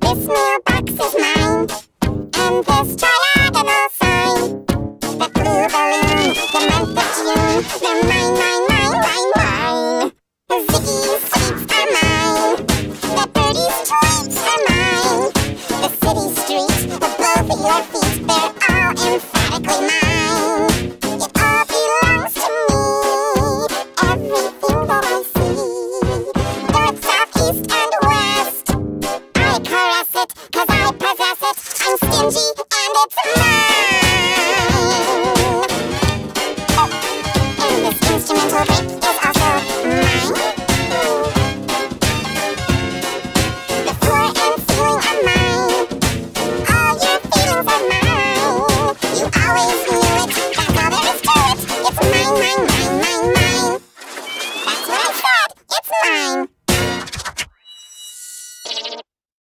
This mailbox is mine, and this triangle sign. The blue balloon, the month of June, they're mine, mine, mine, mine, mine. The Ziggy's sweets are mine, the birdie's treats are mine. The city streets above your feet. Angie and it's mine!